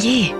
い。